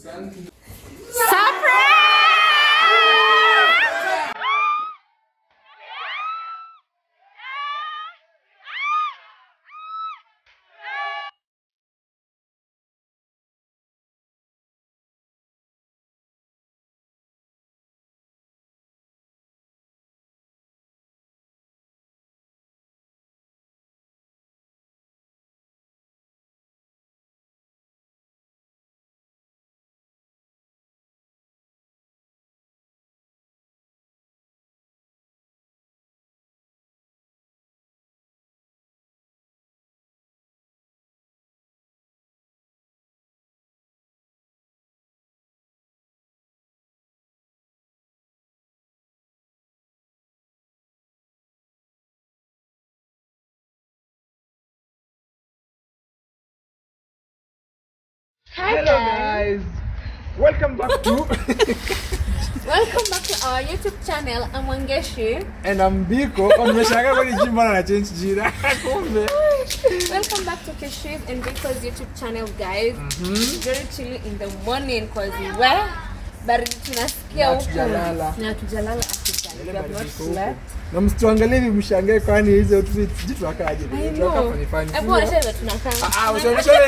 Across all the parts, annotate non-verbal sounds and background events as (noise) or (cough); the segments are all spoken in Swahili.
Santo Hello guys. Welcome back to (laughs) Welcome back to our YouTube channel. I'm Wangeshu. and I'm Biko. Oh, kwani na change jina. (laughs) Kumbe. Welcome back to Keshu's and Biko's YouTube channel, guys. Mm-hmm. Very chilly in the morning because we were baridi tunasikia Na huku. Na tujalala. Na msituangalie hivi mshangae kwani hizo outfits Tunakaa. Hebu onyesha. Ah, usionyeshe. (laughs)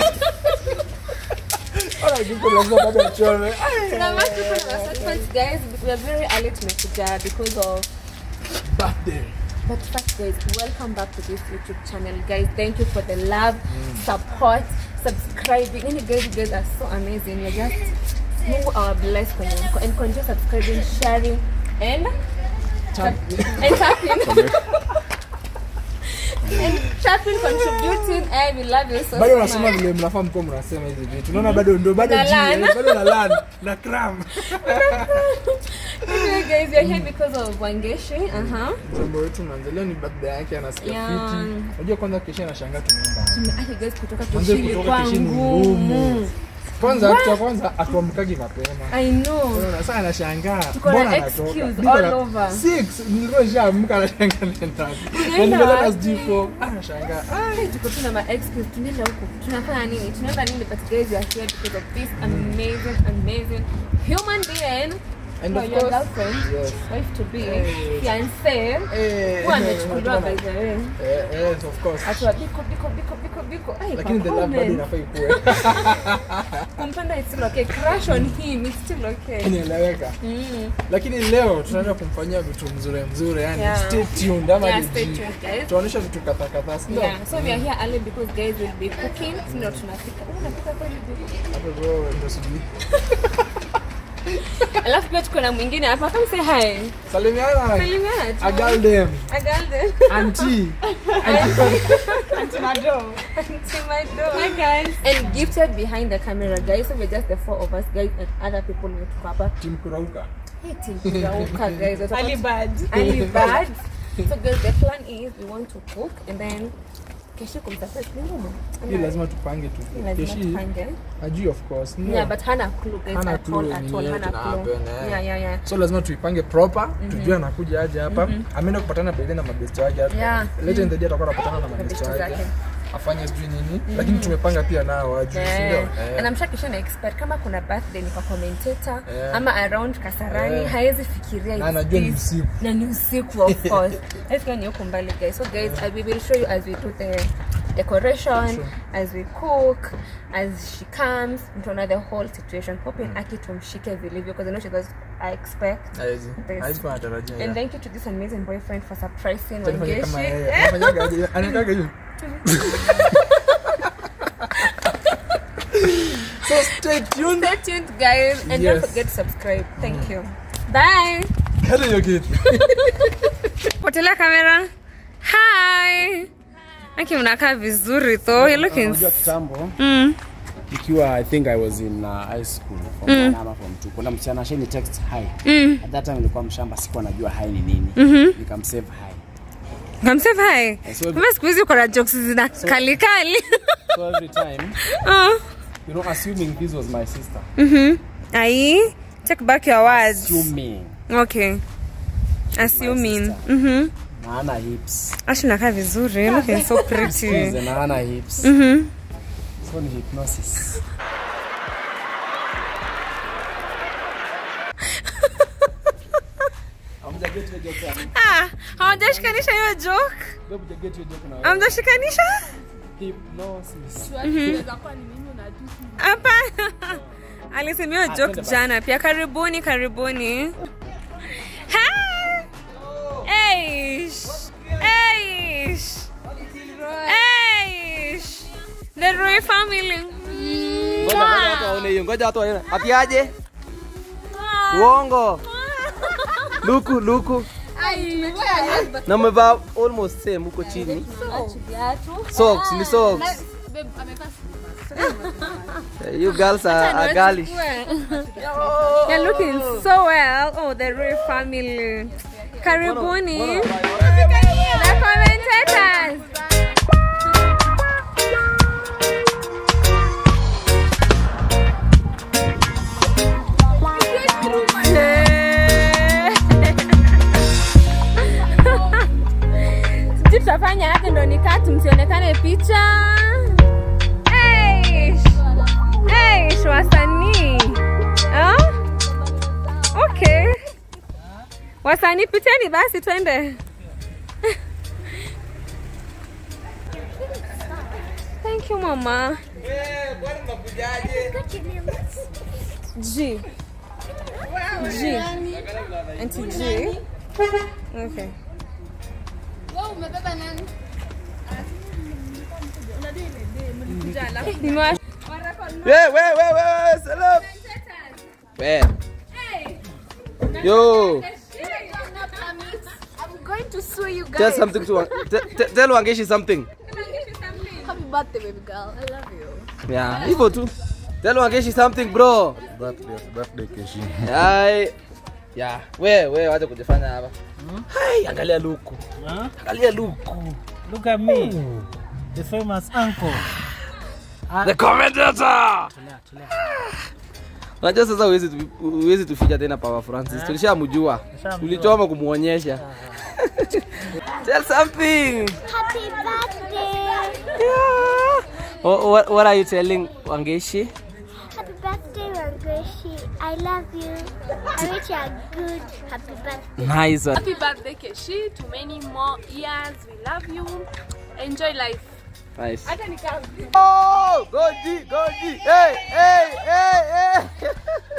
Alright, Biko lazima bado mchome. Tuna match tuko na assessments, guys. We are very early tumekuja because of Birthday. But first, guys, welcome back to this YouTube channel, guys. Thank you for the love, support, subscribing. And you guys, you guys are so amazing. You're just Mungu our bless kwenye mko and continue subscribing, sharing, and and tapping. and tapping, (laughs) bado so unasema vile mnafaa mkuwa mnasema hizi vitu. Unaona bado ndo bado bado na learn. Na cram. Anyway, guys, we're here because of Wangeshi. Uh-huh. mrembo wetu manze leo ni birthday yake anasikia fiti. Unajua kwanza kesha anashangaa tumeenda kutoka Manze Kishi kutoka ilikuwa Kishi ni ngumu. Kwanza kitu kwanza atuamkagi mapema. I know. Sasa anashangaa. Mbona excuse anatoka all over. six nilikuwa amka anashangaa nenda na sijui four Ah, anashangaa ah, tuko tuna ma excuse. Tunaenda huko. Tunafanya nini? Tunaenda nini? But guys you are here because of this amazing amazing human being And of course- girlfriend Yes. wife to be fiance eh, who amechukuliwa by the way eh, yes, of course Atua biko biko biko biko biko Ay, lakini the love bado inafaa ikuwe (laughs) kumpenda it's still okay crush on him it's still okay inaeleweka mm. lakini leo tunaenda kumfanya vitu mzuri mzuri yani Yeah. stay tuned ama yeah stay tuned guys tuonyesha vitu kata kata. si ndio? yeah so we are here early because guys will be cooking ndio tunafika unapika kweli? Hapo bro, ndio sijui. (laughs) (laughs) alafu pia tuko na mwingine hapa come say hi salimiana Salimiana tu. agaldem Agalde. anti Auntie Mado. Hi guys. And gifted behind the camera, guys. So we're just the four of us, guys, and other people with Papa. tim kurauka Hey, Team Kurauka, guys. We're Ali bad. Ali (laughs) bad. So guys, the plan is we want to cook and then Keshi kumsurprise ni ngumu. hii lazima tupange tu Lazima keshi tupange. ajui of course ndio. Yeah, but hana clue, guys, Hana at all, at all. Hana clue. Yeah, yeah, yeah. so lazima tuipange proper tujue anakuja aje hapa ameenda kupatana baidhi na mabesto wake Yeah. later in the day atakuwa anapatana na Mabesti wake. Afanye sijui nini lakini tumepanga pia nao ndio Yeah. Eh. And Kisha na expert kama kuna birthday ni kwa commentator Yeah. ama around Kasarani Yeah. haezi fikiria Na anajua ni usiku. na ni usiku of (laughs) course ni huko mbali guys so guys uh, we will show you as we do the decoration Sure. as we cook as she comes mtaona the whole situation hoping mm. aki tumshike vilivyo because I know she does I expect Haizi. This. And yeah. thank you to this amazing boyfriend for surprising Wangeshi? (laughs) Anataka (laughs) so stay tuned stay tuned guys and Yes. don't forget to subscribe thank mm. you bye Kata hiyo kitu (laughs) potelea kamera hi aki mnakaa vizuri though you're looking Unajua kitambo mm. Ikiwa i think i was in uh, high school from mm. ama from two kuna msichana ashani text hi Mm. at that time nilikuwa mshamba sikuwa najua hi ni nini. Mm-hmm. nikamsave hi kamsave hi kama kumbe siku hizi uko na jokes zina kali kali. so every time (laughs) Oh. you know assuming this was my sister. Ai take back your words. Assuming. Okay. Assuming. Mhm Mm ana hips. Ashi nakaa vizuri yeah. looking so pretty. Naana hips. Mhm so ni hypnosis. Ah, hamjashikanisha hiyo joke. Hamjashikanisha? Mhm. Hapana. Alisemea joke jana pia. Karibuni, karibuni. Eish. Eish. Eish. The Roy family. Ngoja watu waone hiyo. Ngoja watu waone. Ati aje? Uongo. Luku luku. Na umevaa almost same huko chini. Socks ni socks. You girls are, are girlish. You're looking so well. Oh, the Roy family. Karibuni. The commentators. Tutafanya yake ndo nikaa msionekane picha. Eish. Wasanii. Oh? Okay. Wasanii piteni basi twende. (laughs) Thank you mama. G. G. Auntie G. Okay. Yeah. Yo, I'm going to sue you guys. tell something to te- te- tell Wangeshi something. Happy birthday, baby girl. I love you. Yeah, hivyo tu. Tell Wangeshi something bro. Birthday, birthday keshi. Hai. Ya, we we wacha kujifanya hapa. Hai, angalia luku. Angalia luku. Look at me, the famous uncle. The commentator. Unajua sasa tuficha tena Papa Francis. Tulishamjua. Tushamjua. Tulichoma kumuonyesha. (laughs) Tell something. Happy birthday! Yeah. What, what, what are you telling Wangeshi? I love you. I wish you a good happy birthday. Nice one. Happy birthday, Keshi. To many more years. We love you. Enjoy life. Nice. Oh, Goji, Goji. Hey, hey, hey, hey.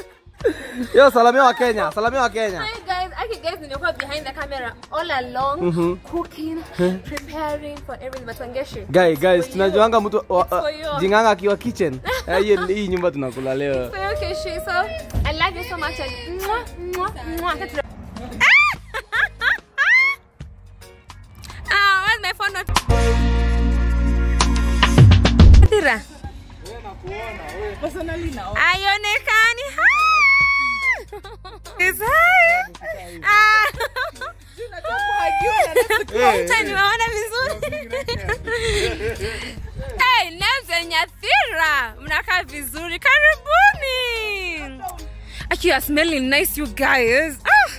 (laughs) (laughs) Yo, salamia wa Kenya, salamia wa Kenya. Hi guys, aki guys, nilikuwa behind the camera all along, mm -hmm. cooking, preparing for everything. But Wangeshi, Guys, guys, tunajuanga mtu wa- It's for you. jinganga akiwa kitchen. (laughs) Eh, hiyo hii nyumba tunakula leo. so you Keshi, so I love you so much and mwah, mwah, mwah. (laughs) Ah, where's my phone? Not... Tira. Aionekani. Is hi. Ah. Wote niwaona vizuri. (laughs) Hey, Nelson Nyathira, mnakaa vizuri. Karibuni. You are smelling nice you guys. Ah.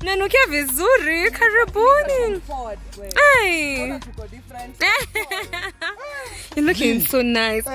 Nanukia vizuri. Karibuni. Hey. (laughs) You're looking so nice. (laughs)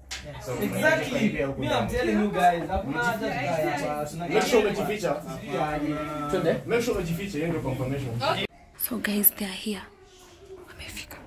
So Exactly. Me, I'm telling you guys, hakuna haja tukae hapa. Tuna- Make sure umejificha. Make sure umejificha, hiyo ndio confirmation. So guys, they are here. Wamefika.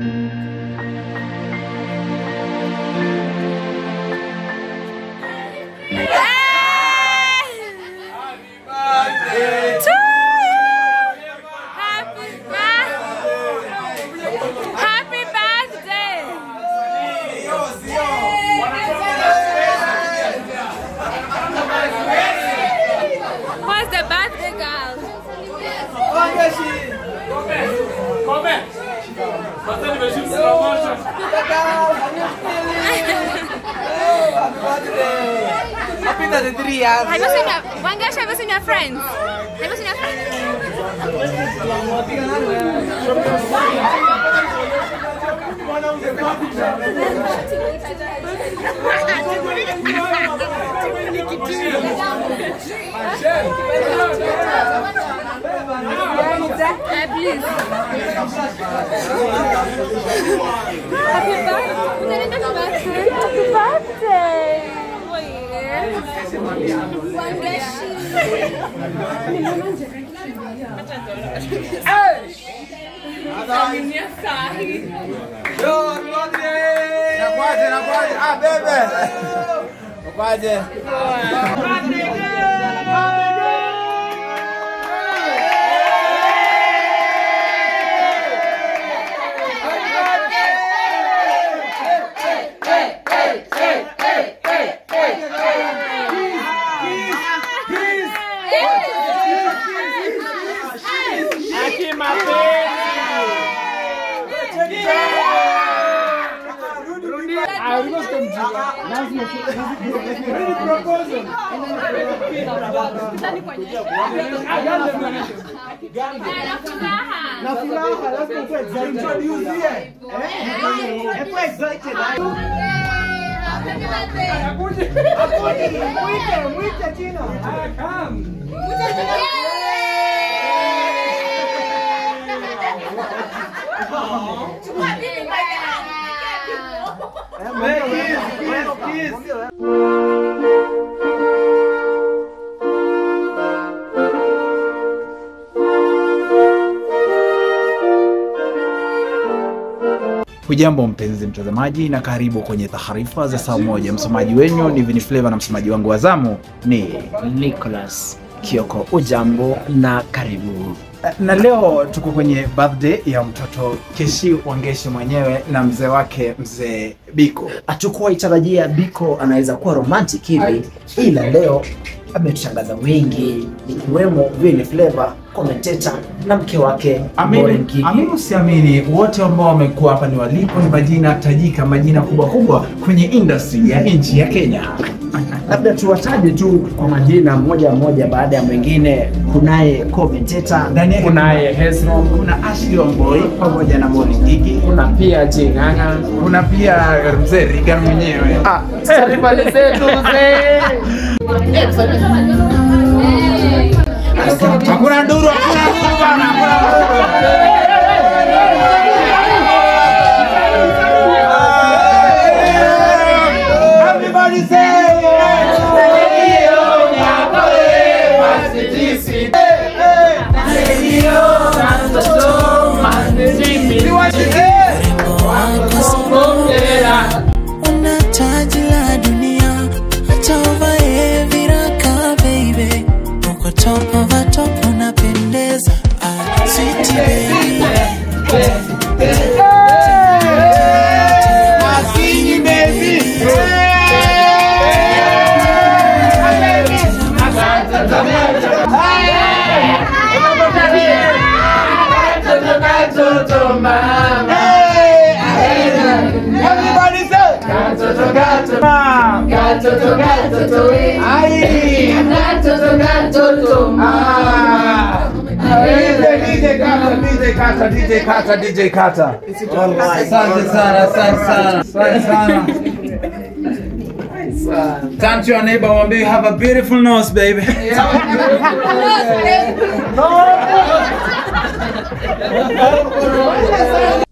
Mm-hmm. Hujambo mpenzi mtazamaji, na karibu kwenye taarifa za saa moja. Msomaji wenyu ni Vini Flavor na msomaji wangu wa zamu ni Nicholas Kioko. Ujambo na karibu. Na leo tuko kwenye birthday ya mtoto Keshi Wangeshi mwenyewe na mzee wake mzee Biko. Hatukuwa itarajia Biko anaweza kuwa romantic hivi, ila leo ametushangaza wengi, ikiwemo Vini Flavor, commentator na mke wake Amini, amini usiamini, wote ambao wamekuwa hapa ni walipo ni majina tajika, majina kubwa kubwa kwenye industry ya nchi ya Kenya. (laughs) Labda tuwataje tu kwa majina moja moja baada ya mwingine. Kunaye commentator, Ndani yake kunaye Hezron, kuna Ashley Wamboi pamoja na Moni Gigi, kuna pia Jing'ang'a. kuna pia mzee Riga mwenyewe. Ah, taarifa zetu mzee. hakuna duru hakuna duru bana hakuna duru. Katoto katoto Ai Katoto katoto Ah DJ kata DJ kata DJ kata DJ kata Asante sana asante sana asante sana Turn to your neighbor mwambie you have a beautiful nose baby If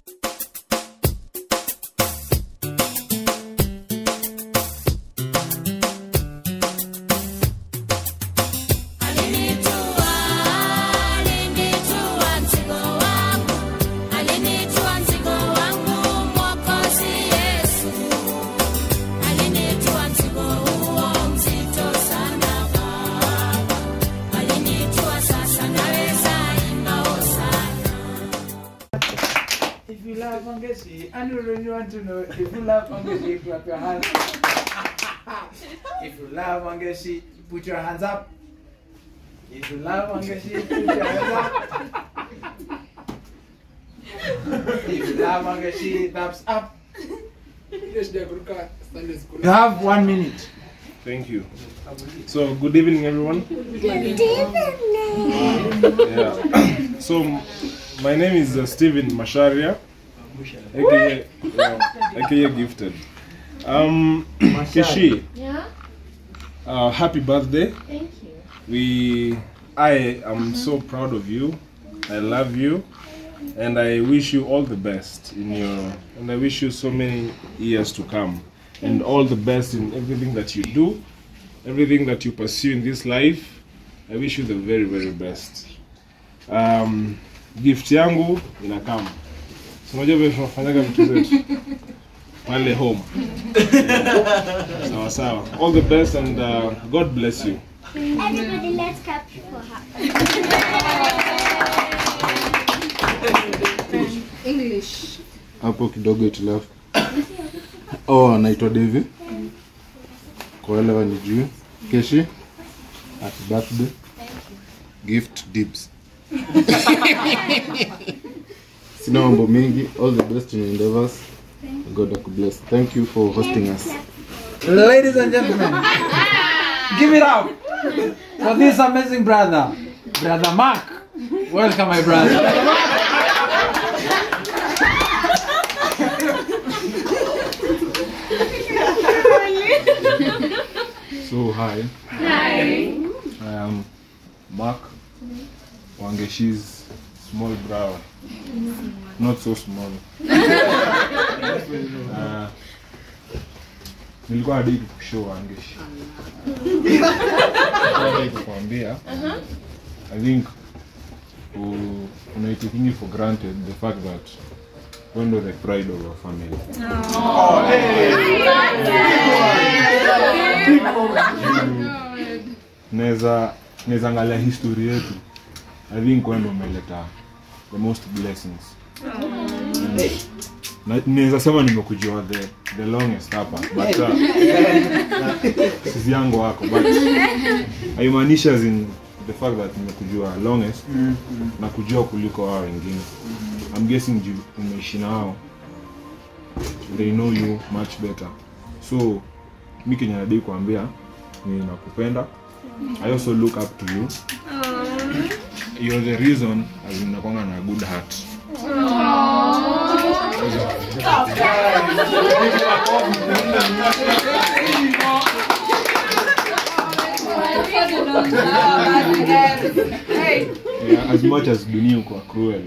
love put your hands up. If you love Mangeshi, put your hands up. If you love Wangeshi, thumbs up. Ile shida ya kuruka Sunday school. You have one minute. Thank you. So, good evening, everyone. Good evening. yeah. so, my name is uh, Steven Masharia, aka, uh, aka Gifted. Um, (clears throat) Kishi, Yeah. Uh, happy birthday. Thank you. We, I am so proud of you. I love you, and I wish you all the best in your, and I wish you so many years to come, and all the best in everything that you do, everything that you pursue in this life. I wish you the very very best. Um, gift yangu inakam. Unajua vile tunafanyaga vitu zetu (laughs) pale home. (laughs) Sawa sawa. All the best and uh, God bless you. Everybody, let's clap for her. English. hapo kidogo itilafu oh anaitwa devi kwa wale wanijui keshi happy birthday gift dibs (laughs) sina mambo mingi all the best in endeavors god bless. thank you for hosting us Ladies and gentlemen, give it up for this amazing brother, Brother Mark. Welcome, my brother. so hi Hi. i am mark wangeshi's small brother not so small uh, nilikuwa hadi kushow angeshi kukwambia i think unaitakingi for granted the fact that wewe ndo the pride of our family. Naweza angalia history yetu. I think wewe ndo umeleta the most blessings. Na- naweza sema nimekujua the, the longest hapa but uh, (laughs) sisi yangu wako but (laughs) haimaanishi as in the fact that nimekujua longest na kujua kuliko wao wengine. I'm guessing umeishi nao they know you much better. So mi kenye nadii kuambia ni nakupenda. I also look up to you. You're the reason as nakwanga na good heart yeah, as much as dunia uko cruel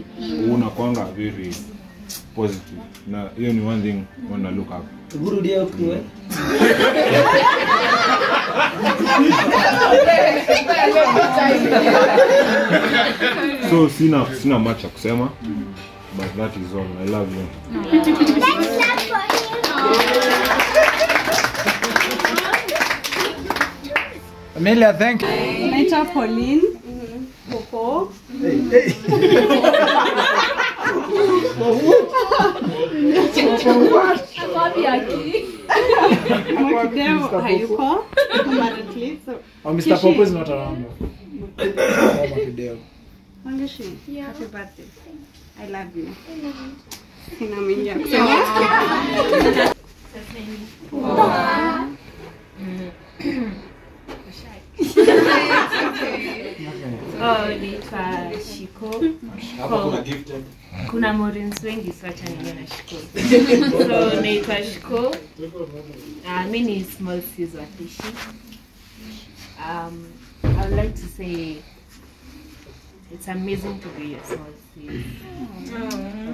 unakwanga very positive. Na hiyo ni one thing wanna look up. Gurudia kwa so sina sina much ya kusema but that is all i love you Let's clap for him. Amelia, thank you. Naitwa Pauline Popo. Mwakideo hayuko currently, so Oh, Mr. Popo is not around. Oh, Mwakideo. Wangeshi, happy birthday. I love you. Sina mengi ya kusema. Oh, naitwa Shiko. Kuna kuna Morins wengi niwe na Shiko. So naitwa Shiko. Uh, mi ni small sis wa Tishi. Um, I would like to say it's amazing to be a small sis.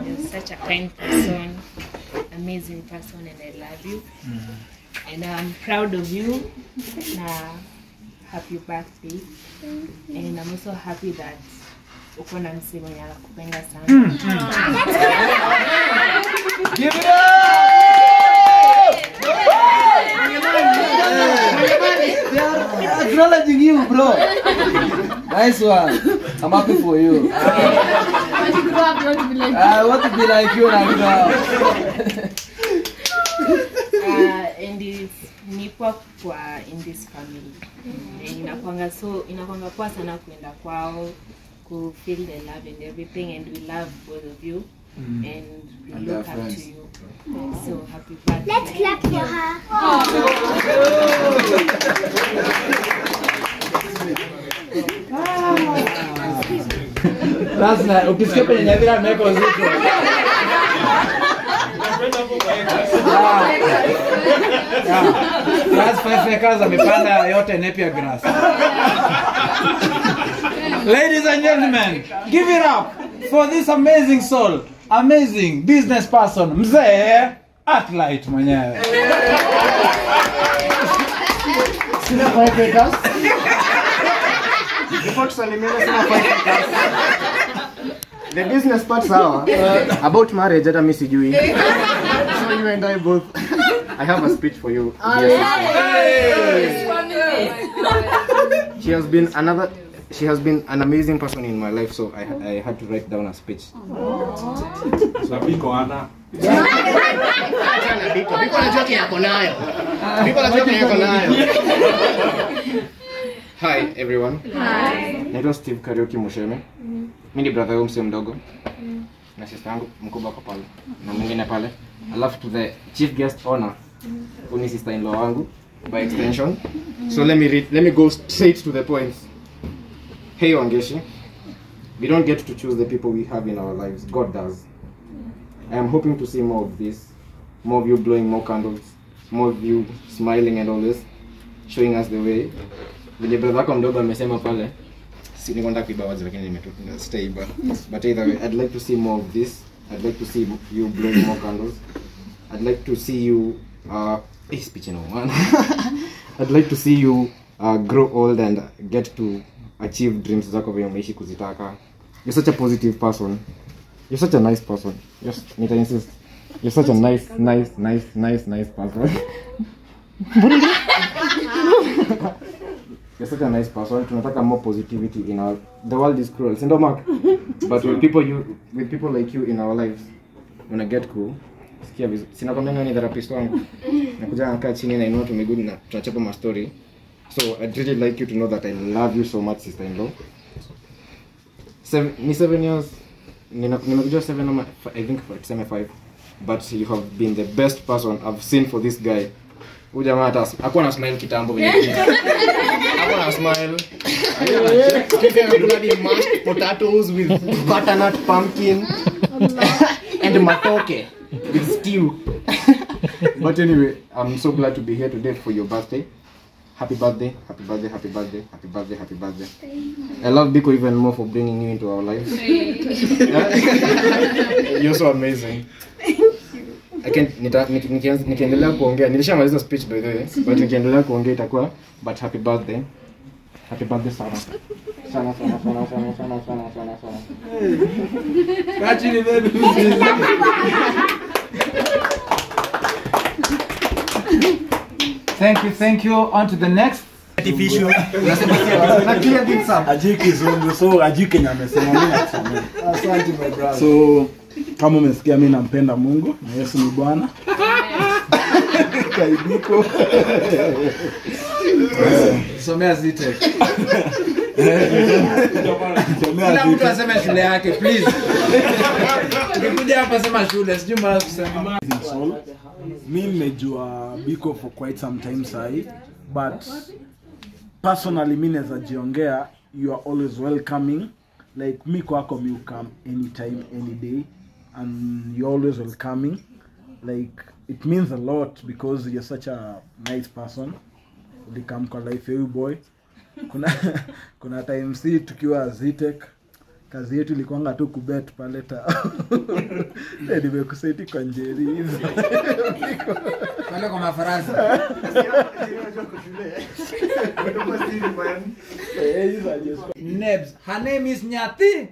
You're such a kind person, amazing person, and I love you. Mm. And I'm proud of you. Na happy birthday. And I'm also happy that uko na msee mwenye anakupenda sana. Give it They are acknowledging you, bro. Nice one. I'm happy for you. Uh, you grow up, you want to be like I want to be like you right now. uh, and it's nipo kwa in this family and inakwanga so inakwanga poa sana kuenda kwao ku feel the love and everything and we love both of you Mm. and we And their look up friends. to you. So happy birthday. Let's clap for her. Lazima ukisikia kwenye nyadhira ameweka uzito. Grass five acres amepanda yote Napier grass. Ladies and gentlemen, give it up for this amazing soul, amazing business person, mzee Atlight mwenyewe. Sina five acres. Before tusalimiane sina five acres. The business part sawa. About marriage hata mi sijui. So you and I both (laughs) I have a speech for you. yes. sister. She has been another she has been an amazing person in my life so I, I had to write down a speech. (laughs) Biko. Biko nayo. Biko nayo. Hi everyone. Hi. Naitwa Steve Karioki Musheme. Mimi ni brother yangu msee mdogo. Na sister yangu mkubwa kwa pale. Na mwingine pale. Alafu to the chief guest honor. Kuni sister in law wangu by extension. So let me read, let me go straight to the points. Hey Wangeshi. We don't get to choose the people we have in our lives. God does. I am hoping to see more of this. More of you blowing more candles. More of you smiling and all this, showing us the way. Vile brother wako mdogo amesema pale. Si niko kuiba words lakini nimetoka sitaiba. But either way, I'd like to see more of this. I'd like to see you blowing more candles. I'd like to see you uh eh, speech no man. (laughs) I'd like to see you uh, grow old and get to achieve dreams zako vile umeishi kuzitaka. You're such a positive person. You're such a nice person. Yes, nita insist. You're such a nice, nice, nice, nice, nice person. (laughs) You're such a nice person. Tunataka more positivity in our. The world is cruel. Sindo Mark. But with people you, with people like you in our lives, una get cool. Sikia vizuri. Sina kwambia ni therapist wangu. Nakuja nakaa chini na inua tu na tunachapa ma story. So I'd really like you to know that I love you so much, sister-in-law. Seven, ni seven years. Nimekuja seven I think tuseme five. But you have been the best person I've seen for this guy. Huyu jamaa hata hakuwa na smile kitambo venye hakuwa na smile. Ni mashed potatoes with butternut pumpkin and matoke with stew. but anyway, I'm so glad to be here today for your birthday. Happy birthday, happy birthday, happy birthday, happy birthday, happy birthday. I love Biko even more for bringing you into our lives. (laughs) You're so amazing. I can't, nita, niki- nikianza- nikiendelea kuongea nilishamaliza speech by the way but nikiendelea kuongea itakuwa but happy birthday happy birthday sana sana sana sana sana sana sana sana sana Kaa chini baby. (laughs) Thank you, thank you. On to the next. Artificial. So ajui kenye amesema mimi nakusomea. Asante my brother. So kama umesikia mimi nampenda Mungu na Yesu ni Bwana. Kaibiko. Somea. Kila mtu aseme shule yake please. Ukikuja hapa sema shule, sijui mara kusema. Soul. Mi nimejua Biko for quite some time sahi but personally mi naweza jiongea you are always welcoming like mi kwako mi ukam anytime any day and you're always welcoming like it means a lot because you're such a nice person ulikam kwa life ya huyu boy kuna (laughs) kuna time si tukiwa zitek kazi yetu ilikuanga tu kubet pale ta (laughs) nimekusaiti kwa njeri hizo (laughs) Pale kwa mafaransa. Eh, Nebs. Her name is Nyati.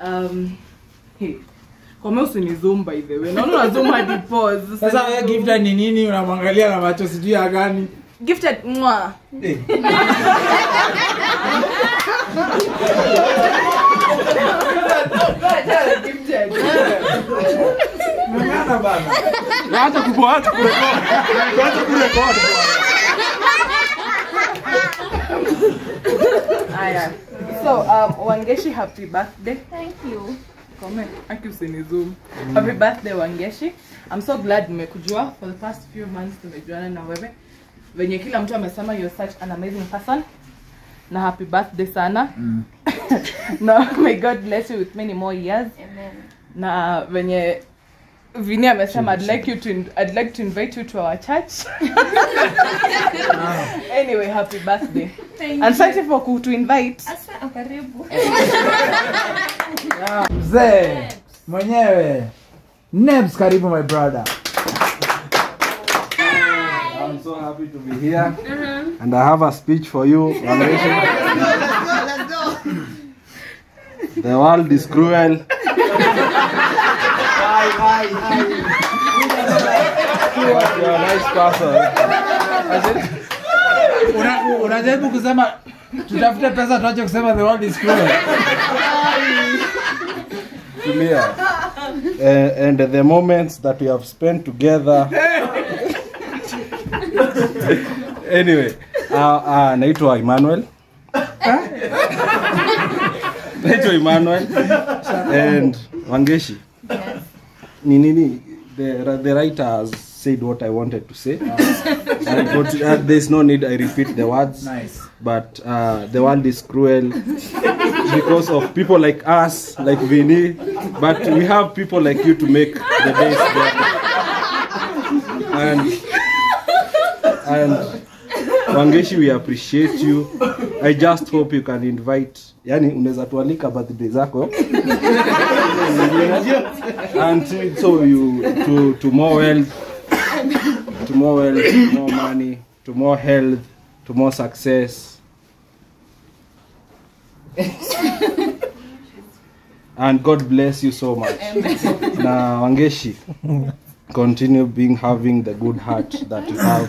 Um, hey. Kama usinizoom by the way. Naona unazoom hadi pause. Sasa wewe gifta ni nini? Unamwangalia na macho sijui ya gani. Gifted mwa. Eh. Kurekodi. Kurekodi. Aya. So, um, Wangeshi, happy birthday. Thank you. Comment. Aki usini zoom. Happy birthday Wangeshi. I'm so glad nimekujua for the past few months tumejuana na wewe. Venye kila mtu amesema you're such an amazing person. Na happy birthday sana. (laughs) na may God bless you with many more years. Amen. Na venye Vini amesema I'd like you to I'd like to invite you to our church. (laughs) anyway, happy birthday. (laughs) Thank and you. for ku- to invite. Asa, karibu. mzee mwenyewe Nebs, karibu my brother I'm so happy to be here and I have a speech for you. (laughs) Wangeshi. The world is cruel. But you're a nice person. Unajaribu kusema tutafute pesa tuache kusema the world is cruel Tulia. Uh, and the moments that we have spent together. anyway, uh, uh, naitwa Emmanuel. naitwa Emmanuel and Wangeshi. Ni nini the the writer has said what I wanted to say. (laughs) I got, uh, there's no need I repeat the words. Nice. But uh, the world is cruel because of people like us, like Vinny. But we have people like you to make the days better. And and Wangeshi, we appreciate you. I just hope you can invite, yani unaweza tualika birthday zako and so you to to more wealth, to more wealth, to more money, to more health, to more success. and God bless you so much. Na Wangeshi, continue being having the good heart that you have.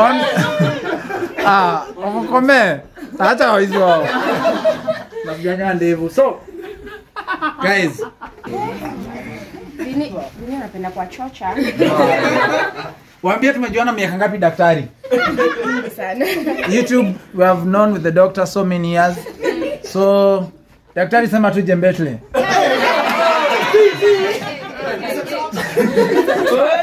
on ah, wakome acha waizi wao namjanya ndevu. So guys, Vini, Vini anapenda kuwachocha. (laughs) waambie tumejuana miaka ngapi daktari? Sana. YouTube we have known with the doctor so many years. So daktari sema tuje Mbetle. (laughs) (laughs)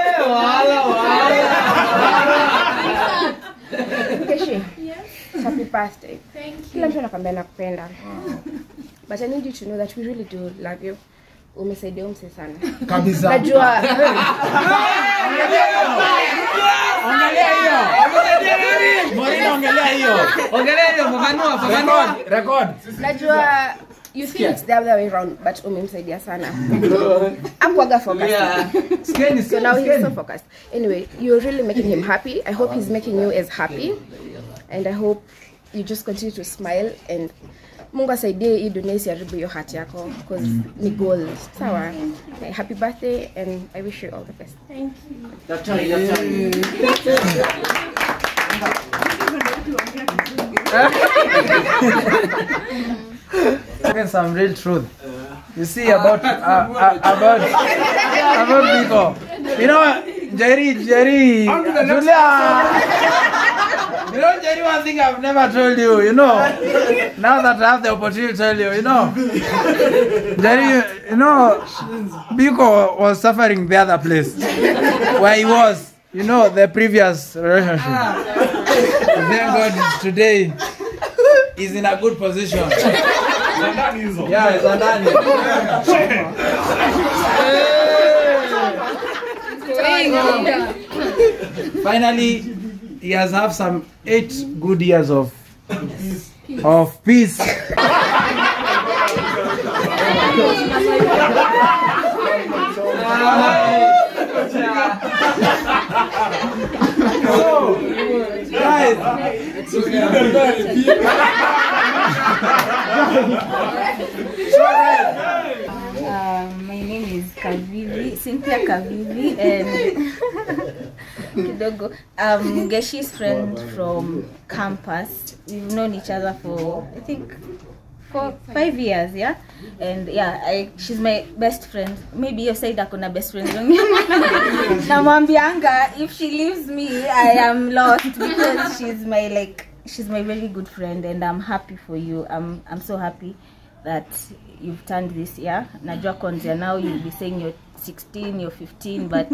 happy birthday. Kila mtu anakwambia nakupenda. But I need you to know that we really do love you. Umesaidia umse sana. Kabisa. Najua. Ongelea hiyo. Morina ongelea hiyo. Ongelea hiyo, fafanua, fafanua. Record. Najua you think it's the other way around but umemsaidia sana. Akwaga focused. Yeah. Skeni, So now he's so skeni. focused. Anyway, you're really making him happy. I hope he's making you as happy. And I hope you just continue to smile and Mungu asaidie hii dunia isiharibu hiyo heart yako because ni gold. Sawa. Happy birthday and I wish you all the best. Thank you. Daktari, daktari. Talking some real truth. You see about uh, uh, about about people. You know, Jerry, Jerry, Julia. You know, Jerry, one thing I've never told you. You know, now that I have the opportunity to tell you, you know, Jerry, you, you know, Biko was suffering the other place where he was. You know, the previous relationship. Thank God today he's in a good position. Yeah, it's ndani. (laughs) Finally, he has have some eight good years of of peace. so, guys, Um, my Kavivi, Cynthia Kavivi, and (laughs) kidogo. Um, Geshi's friend from campus. We've known each other for I think for five years, yeah. And yeah, I she's my best friend. Maybe you said akuna best friend (laughs) namwambianga if she leaves me I am lost because she's my like she's my very good friend and I'm happy for you. I'm I'm so happy that you've turned this year. Najua kuanzia now you'll be saying you're 16, you're 15 but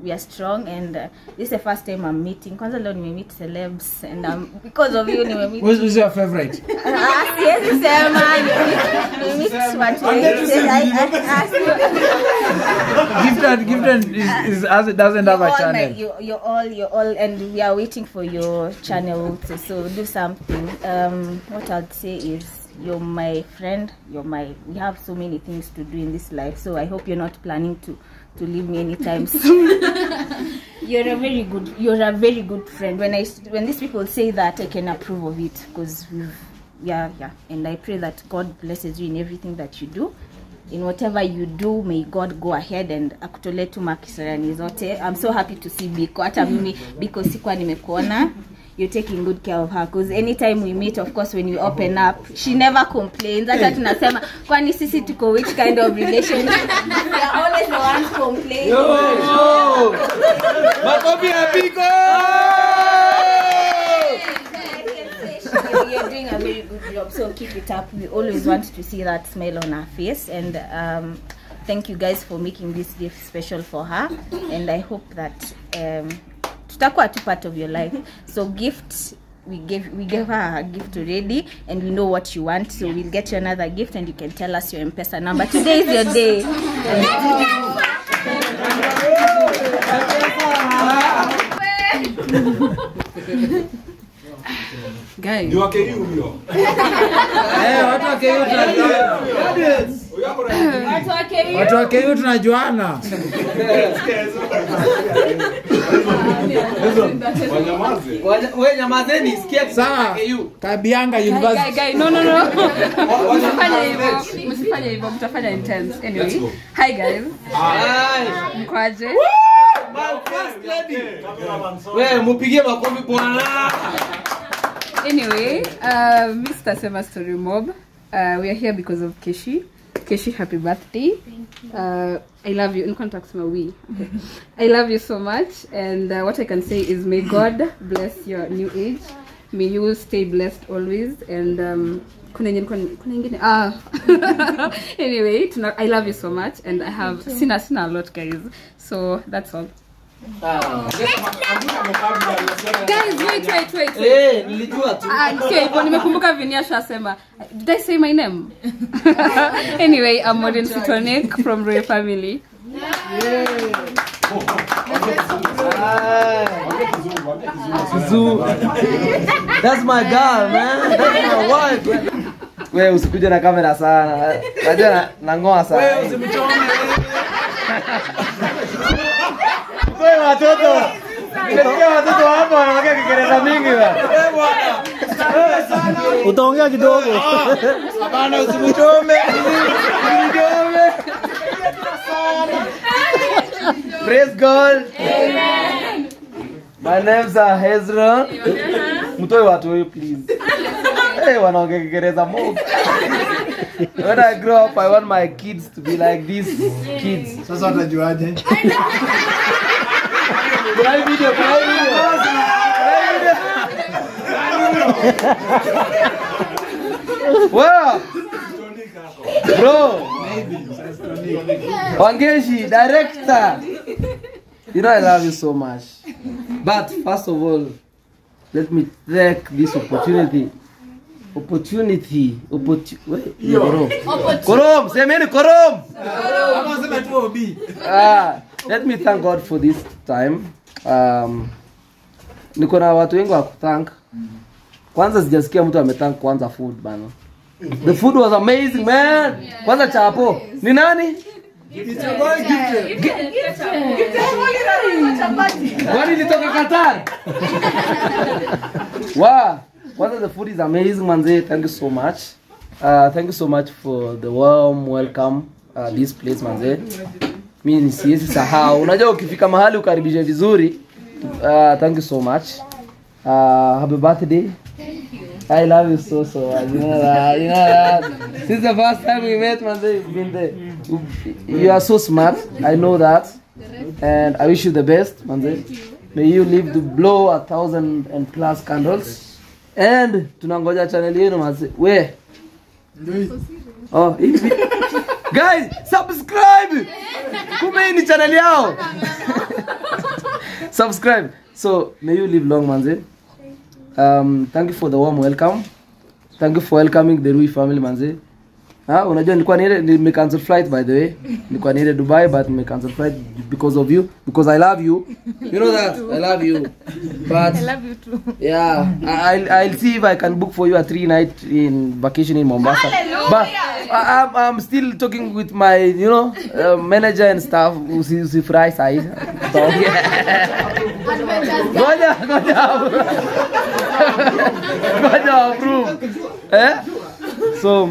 we are strong and uh, this is the first time I'm meeting. Kwanza leo nimemeet celebs and um, because of you nimemeet Who's, who's your favorite? Ah, siwezi sema nimemeet watu wengi. I- I- ah, si- Gifted, gifted is, is, has, doesn't have a all my, channel. you, you're all you're all and we are waiting for your channel to so do something um what i'd say is you're my friend you're my we have so many things to do in this life so i hope you're not planning to to leave me anytime (laughs) soon. (laughs) You're a very good you're a very good friend. When i when these people say that i can approve of it because we've yeah yeah. And i pray that god blesses you in everything that you do. In whatever you do may god go ahead and akutole tu makisarani zote. I'm so happy to see biko. Hata mimi biko sikuwa nimekuona you're taking good care of her. Because anytime we meet of course when you open up she never complains. Hata tunasema kwani sisi tuko which kind of relationship? We are always the ones complaining. Makofi Biko! you're doing a very good job so keep it up. We always want to see that smile on her face and um, thank you guys for making this gift special for her and i hope that um, tutakuwa tu part of your life. So gift we gave we gave her a gift already and we know what you want. So we'll get you another gift and you can tell us your mpesa number. Today is your day (laughs) Guys. Ni wa KU huyo. (laughs) Eh, watu wa KU tunajuana. Watu wa KU. Watu wa KU tunajuana. We nyamazeni, sikia Sawa. Kabianga University. guy, guy, no, no, no. (laughs) Msifanye hivyo. Msifanye hivyo, mtafanya intense. Anyway, hi guys. Mkwaje? We mupigie makofi bwana. Anyway, uh, mi sitasema story mob. Uh, we are here because of Keshi. Keshi, happy birthday. Uh, I love you. Nilikuwa nataka kusema we. Okay. (laughs) I love you so much. And uh, what I can say is may God bless your new age. May you stay blessed always. And um, kuna ingine kuna kuna ingine ah (laughs) anyway i love you so much and i have sina sina a lot guys so that's all guys wait wait wait, wait. Eh, nilijua tu. Ah, nimekumbuka Vinyasha asema did I say my name? (laughs) anyway, I'm Modern Sitonic from Royal Family. Zoo. That's my girl, man. That's my wife. We usikuje na kamera sana. Najua na- nangoa sana. Wewe. (laughs) Wewe watoto. Nimesikia watoto hapa wanaongea Kiingereza mingi bwana. Utaongea kidogo. Hapana usimchome. Usimchome. Praise God. Amen. My name's is Hezron. Mtoe watu huyu please. Hey, wanaongea Kiingereza mob. When I grow up, I want my kids to be like these kids. Sasa watajuaje? (laughs) Hii video, hii video. Wow. Bro. Wangeshi, director. You know I love you so much. But first of all, let me take this opportunity. Opportunity. Opportu wait, Yo. Korom. Semeni Korom. Ama sema tu obi. Ah, let me thank God for this time. Um, niko na watu wengi wa kuthank. Kwanza sijasikia mtu amethank kwanza food bana. The food was amazing man. Kwanza chapo. Ni nani? Kwanza the food is amazing manze. Thank you so much. Uh, thank you so much for the warm welcome uh, this place manze. Mimi ni siwezi sahau. Unajua ukifika mahali ukaribishe vizuri. Uh, thank you so much. Uh, happy birthday. I love you so so much. You know that. You know that. Since the first time we met, man, you've been there. You are so smart. I know that, and I wish you the best, man. May you live to blow a thousand and plus candles. And tunangoja channel yenu man. Where? Oh. Guys, subscribe. Kumbe ni channel yao. subscribe. So, may you live long, manze. Um, thank you for the warm welcome. Thank you for welcoming the Rui family manze. Ah, unajua nilikuwa niende nime cancel flight by the way. Nilikuwa niende Dubai but nime cancel flight because of you because I love you. You know that. I love you. But I love you too. yeah, I- I'll I'll see if I can book for you a three night in vacation in Mombasa. Hallelujah! But I'm I'm still talking with my you know uh, manager and staff. Usi usifurahi sahi. Ngoja ngoja. Ngoja approve. Eh? So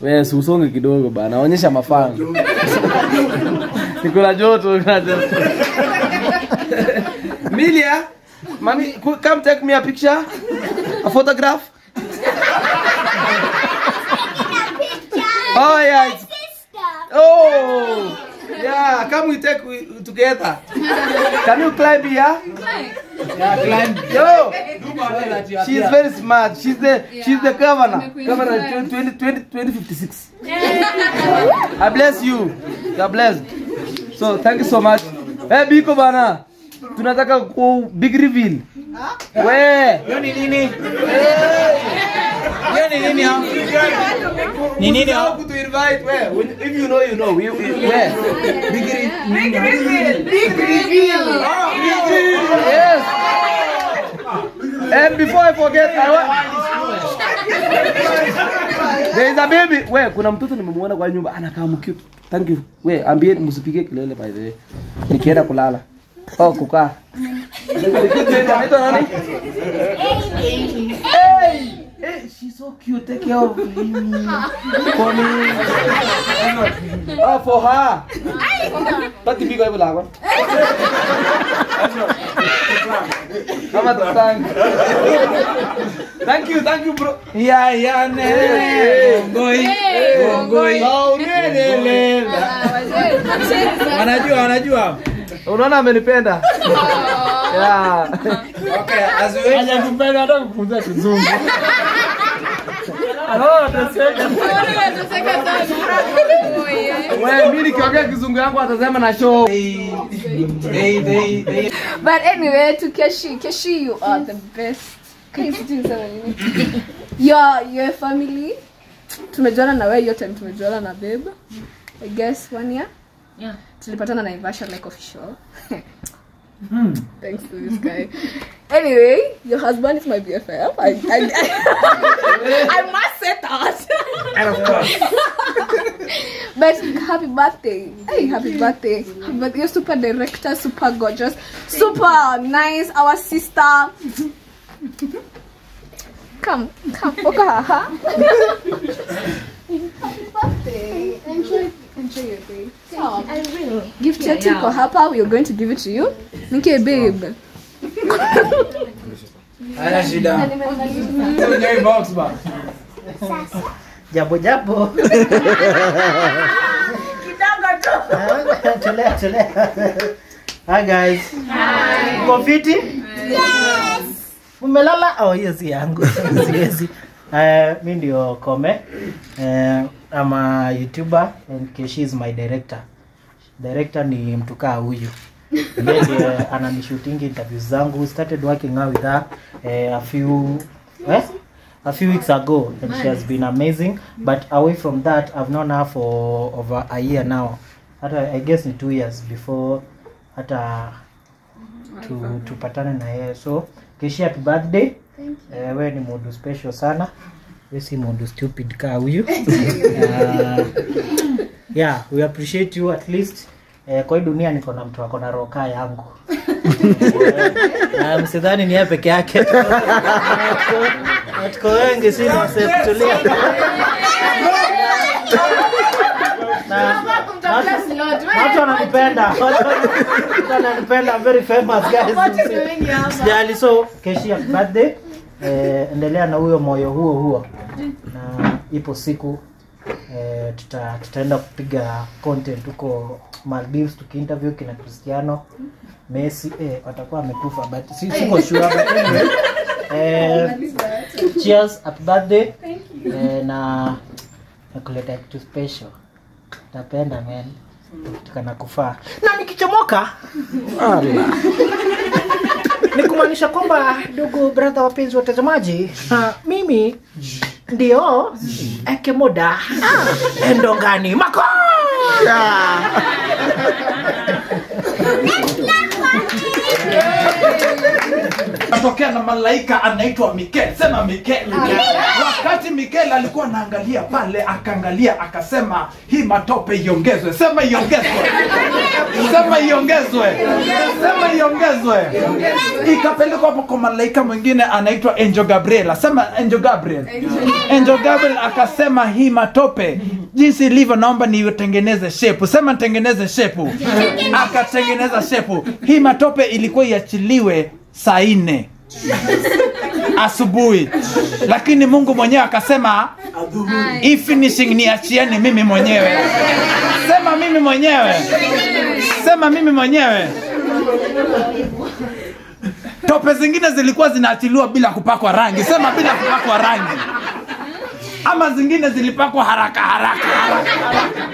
wewe si usonge kidogo bana, onyesha mafano. Nikula joto. Milia, mami, come take me a picture, a photograph. Oh yeah. It's, oh. Yeah, come we take we, together. Can you climb here? Yeah, climb. Yo. She's very smart. She's the she's the governor. Governor 20, 20, 2056. (laughs) I bless you. God bless. So thank you so much. Hey Biko bana. Tunataka ku big reveal. We. Hiyo ni nini? Hiyo ni nini hapo? Ni nini hapo? To invite we. If you know you know. We? Big reveal. Big reveal. Big reveal. Oh, big reveal. Yes. And before I forget, I want There is a baby. We, kuna mtoto nimemwona kwa nyumba anakaa mkiu. Thank you. We, ambie msipige kelele by the way. Nikienda kulala. Oh, nani? Hey! Hey, she's so cute. Take care of me. For me. Oh, for her. Tati thank. Thank you, thank you bro. Ya ne. Ngoi. Ngoi. Wanajua, wanajua. Unaona amenipenda. (laughs) Yeah. Okay, hata kufunza kizungu. Oh, nikiongea kizungu yangu atasema na show. But anyway, to Keshi, Keshi, you are the best. Your your family. Tumejuana na wewe hiyo time tumejuana na babe. I guess one year. Yeah. Tulipatana Naivasha like official. Hmm. Thanks to this guy. Anyway, your husband is my BFF. I, I, (laughs) I must say that. And of course. (laughs) But happy birthday. Hey, happy birthday. Happy birthday. You're super director, super gorgeous, super nice. Our sister. Come, come. Okaha. (laughs) happy birthday. Enjoy, enjoy your day. Oh, I will. Gift Yeah, yetu yeah. iko hapa. We are going to give it to you. Nike babe. Hana shida. Box ba. Jambo jambo. Tolea tolea. Hi guys. Hi. Mko fiti? Yes. Mumelala? Oh, hiyo si yangu. (laughs) Siwezi. Uh, mi ndio Kome. Uh, I'm a YouTuber and Keshi is my director. Director ni mtu kaa huyu. Yeye (laughs) uh, ananishooting interviews zangu. Started working out with her uh, a few eh? a few weeks ago and she has been amazing but away from that I've known her for over a year now hata I guess ni two years before hata tu, tupatane na yeye so Keshi happy birthday Thank you. eh, wewe ni modu special sana si stupid ka huyu (laughs) uh, yeah we appreciate you at least. Eh, kwa hii dunia niko na mtu ako na roka yangu. Uh, msidhani ni yeye peke yake. (laughs) Na tuko wengi si nasetulia na na watu wananipenda. Wananipenda. Very famous guys. Sijali so keshia birthday eh, endelea na huyo moyo huo huo. Na ipo siku eh, tuta, tutaenda kupiga content huko Maldives tukiinterview kina Cristiano Messi. Eh, watakuwa amekufa but si, siko sure but anyway. Eh, cheers happy birthday. Eh, na nakuleta kitu special. Tapenda man. Tukana kufaa na nikichomoka ni kumaanisha kwamba ndugu brother wapenzi watazamaji uh, mimi ndio ekemoda endongani makoya (laughs) natokea na malaika anaitwa Mikel. Sema Mikel. Wakati Mikel alikuwa anaangalia pale, akaangalia akasema, hii matope iongezwe. Sema iongezwe, sema iongezwe, sema iongezwe. Ikapelekwa kwa malaika mwingine anaitwa Angel Gabriel. Sema Angel Gabriel. Angel Gabriel akasema, hii matope jinsi ilivyo, naomba niitengeneze shepu. Sema nitengeneze shepu. Akatengeneza shepu. Hii matope ilikuwa iachiliwe saa nne asubuhi, lakini Mungu mwenyewe akasema hii finishing niachieni mimi mwenyewe. Sema mimi mwenyewe, sema mimi mwenyewe. Tope zingine zilikuwa zinaachiliwa bila kupakwa rangi. Sema bila kupakwa rangi, ama zingine zilipakwa haraka haraka, haraka, haraka.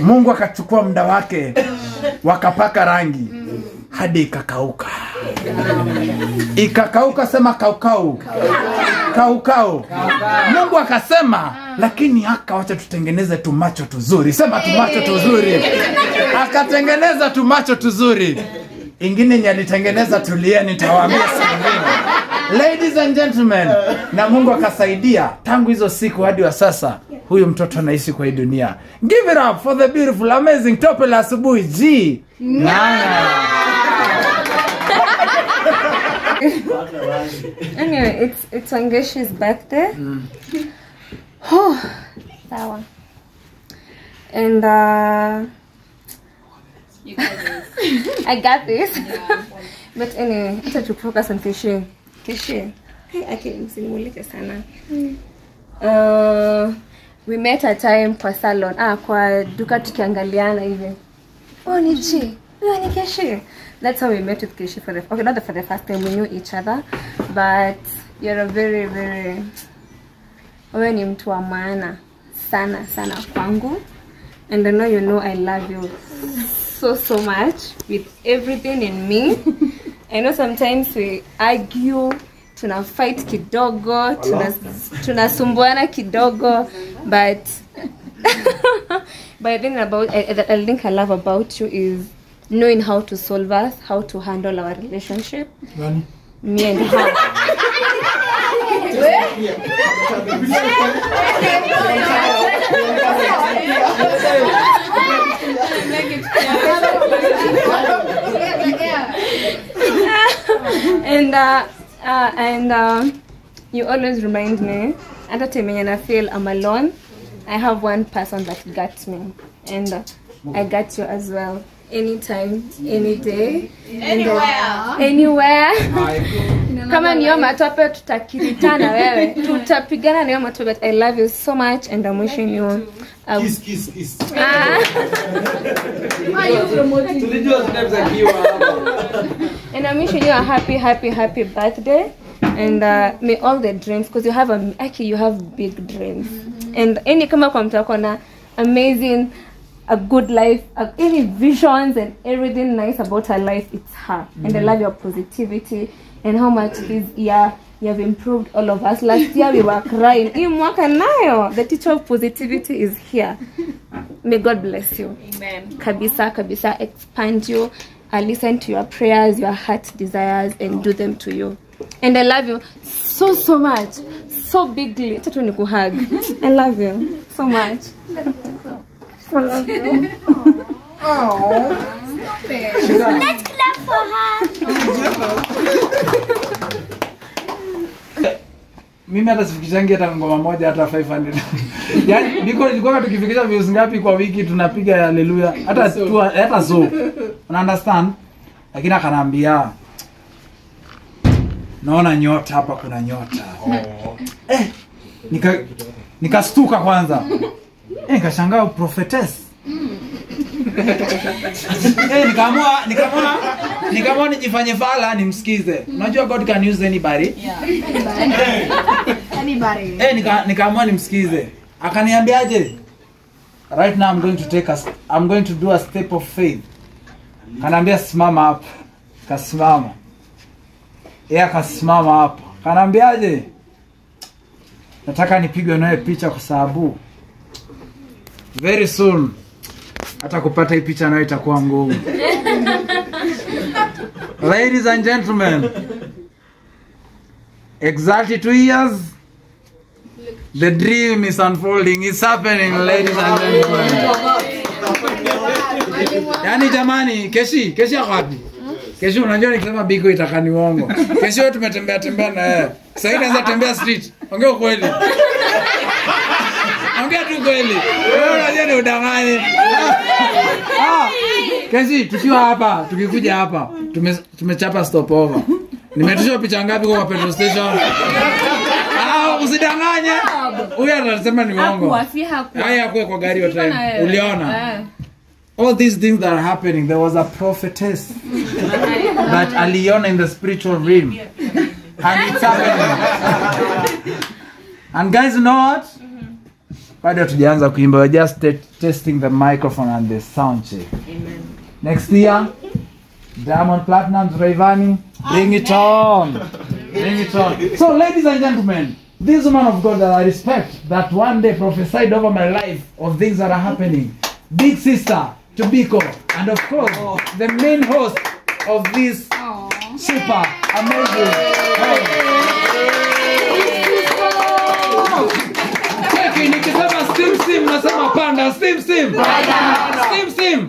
Mungu akachukua muda wake, wakapaka rangi hadi ikakauka. Ikakauka sema kaukau. Kaukau. Mungu akasema lakini aka wacha tutengeneze tumacho tuzuri. Sema tumacho tuzuri. Akatengeneza tumacho tuzuri. Ingine nye alitengeneza tulieni nitawaambia ladies and gentlemen na mungu akasaidia. Tangu hizo siku hadi wa sasa huyu mtoto anaishi kwa hii dunia. Give it up for the beautiful amazing tope la asubuhi g. Ng'ang'a. (laughs) anyway, it's it's Wangeshi's birthday. Oh, sawa. And uh, you got this. (laughs) I got this. Yeah. (laughs) but anyway, I to focus on fishing. Fishing. Hey, aki msimulike sana. Uh, we met a time kwa salon. Ah, kwa duka tukiangaliana hivi. Oh, ni Chi. Ni Keshi. That's how we met with Keshi for the okay, not for the first time we knew each other, but you're a very very wewe ni mtu wa maana sana sana kwangu and I know you know I love you so so much with everything in me. (laughs) I know sometimes we argue, tuna fight kidogo, tuna sumbuana kidogo, but (laughs) but I think about I I think I love about you is knowing how to solve us, how to handle our relationship. Me and her. and uh, uh, and uh, you always remind me hata time yenye I feel I'm alone I have one person that got me and uh, I got you as well anytime any day. And, uh, anywhere. (laughs) Kama niyo matope tutakiritana (laughs) wewe. Tutapigana na hiyo matope but I love you so much and I'm wishing you um, Ah. (laughs) and I'm wishing you a happy, happy, happy birthday. And uh, may all the dreams, because you have a, actually you have big dreams. And any kama kwa mtu ako na amazing, a good life, uh, any visions and everything nice about her life, it's her. Mm-hmm. And I love your positivity and how much this year you have improved all of us. Last year we were crying. Hii mwaka nayo, the teacher of positivity is here. May God bless you. Amen. Kabisa, kabisa, expand you. I listen to your prayers, your heart desires, and do them to you. And I love you so, so much. So bigly. Acha tu nikuhug. I love you so much. I love you. Let's clap for her. mimi hata sifikishangi hata ngoma moja hata 500 (laughs) yaani niko nilikuwa tukifikisha views ngapi kwa wiki tunapiga haleluya hata tu hata so una understand lakini akanaambia naona nyota hapa kuna nyota oh. eh, nika nikastuka kwanza eh, nikashangaa prophetess (laughs) eh, nikaamua nikaamua nikaamua nijifanye fala nimsikize unajua god can use anybody yeah. Anybody. Eh, nika nikaamua nimsikize. Akaniambiaje? Right now I'm going to take a I'm going to do a step of faith. Kanaambia simama hapo. Kasimama. Yeye akasimama hapo. Kanaambiaje? Nataka nipigwe naye picha kwa sababu very soon hata kupata hii picha nayo itakuwa ngumu. Ladies and gentlemen, exactly two years The dream is unfolding. It's happening, ladies and gentlemen. yani jamani, keshi, keshi yako wapi? Keshi unajua nikisema biko itakani uongo. Keshi tumetembea tembea na yeye. Sasa naweza tembea street. Ongea ukweli. Ongea tu kweli. Wewe unajua ni udanganyi. Ah, Kesi tukiwa hapa, tukikuja hapa, tume tumechapa stopover. Nimetisha picha ngapi kwa petrol station? Ah, usidanganye. Huyu anasema ni uongo. Haya hakuwa kwa gari yote. Uliona? Eh. All these things that are happening, there was a prophetess that aliona in the spiritual realm. (laughs) And it's happening. And guys, you know what? Bado tujaanza kuimba, we're just te- testing the microphone and the sound check. Next year, Diamond Platinum's Rayvani, bring it on. Bring it on. So, ladies and gentlemen, this woman of God that I respect, that one day prophesied over my life of things that are happening. Big sister to Biko, and of course, the main host of this super amazing. Cheki, nikisema steam sim nasema panda. Steam sim. Sim steam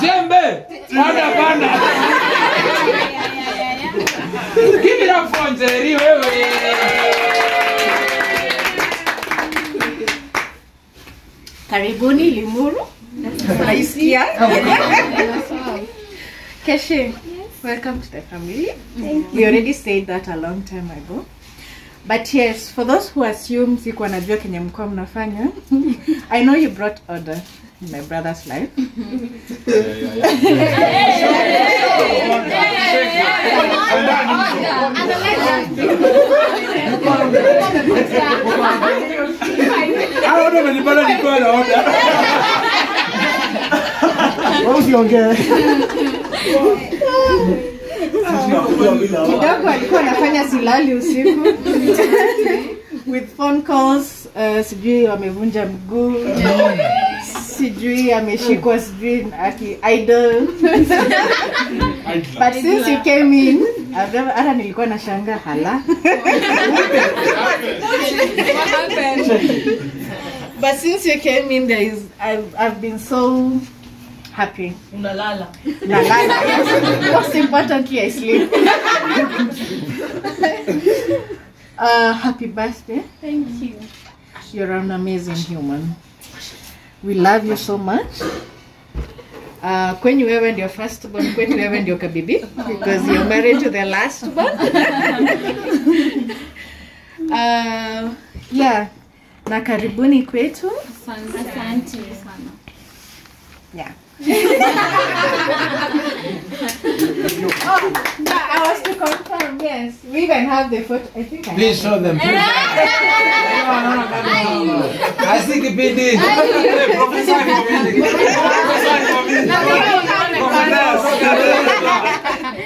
jembe. Panda panda. Give it up for Njeri wewe Karibuni Limuru. Naisikia. Keshe, welcome to the family. We already said that a long time ago. But yes, for those who assume sikuwa najua kenye mkoa mnafanya, (laughs) I know you brought order in my brother's life. Hao watu wamenipata nikiwa na order. Wewe usiongee. Kidogo alikuwa anafanya silali usiku. With phone calls uh, sijui wamevunja mguu. Sijui ameshikwa sijui aki in hata nilikuwa na shanga hala. But since you came in there is I've, I've been so happy unalala nalala most importantly I sleep (laughs) uh, happy birthday Thank you. You're an amazing human. We love you so much. Uh, kwenye wewe ndio first born, kwenye wewe ndio kabibi because you're married to the last born. (laughs) uh, yeah. Na karibuni kwetu. Asante sana. Yeah. Oh, no, I was to confirm, yes. We even have the photo. I think I Please have show them. Please. I see kipindi. Ai. Professor kipindi.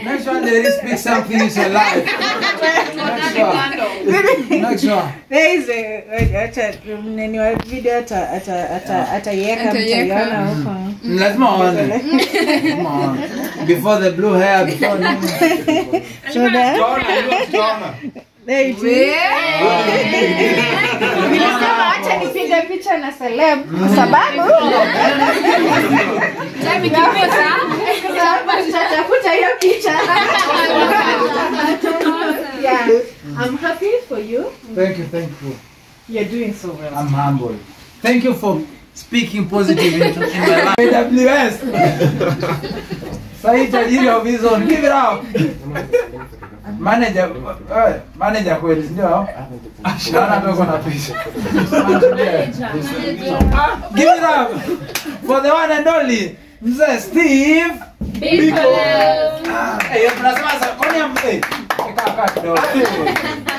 Make sure there is speak something in your life. Make sure. Make sure. There is a acha nini wa video ata ata ata ataiweka mtaiona huko. Lazima waone. Before the blue hair, before (laughs) nini. Show that. There it is. Nilisema acha nipige picha na seleb kwa sababu. Hiyo picha (laughs) yeah i'm happy for you Thank you, thank you. you're doing so well I'm humble. Thank you for speaking positive into in my life. AWS. Sahi tajiri wa Vision. Give it up. Manager, uh, manager kweli ndio? Shana toko na pesa. Give it up for the one and only Mzee Steve Biko. Ah, hey, mnasema sasa kwani am- eh, kaa kaa kidogo.